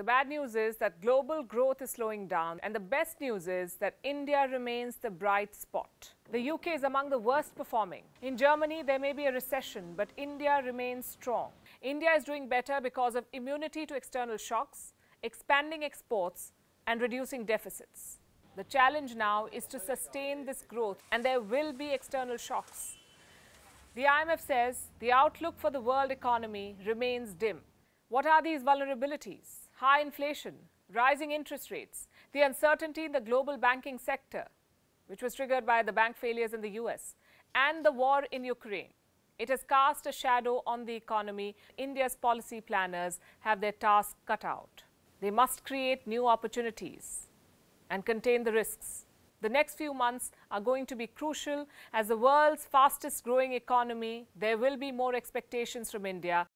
The bad news is that global growth is slowing down, and the best news is that India remains the bright spot. The UK is among the worst performing. In Germany, there may be a recession, but India remains strong. India is doing better because of immunity to external shocks, expanding exports, and reducing deficits. The challenge now is to sustain this growth, and there will be external shocks. The IMF says the outlook for the world economy remains dim. What are these vulnerabilities? High inflation, rising interest rates, the uncertainty in the global banking sector, which was triggered by the bank failures in the US, and the war in Ukraine. It has cast a shadow on the economy. India's policy planners have their task cut out. They must create new opportunities and contain the risks. The next few months are going to be crucial as the world's fastest growing economy. There will be more expectations from India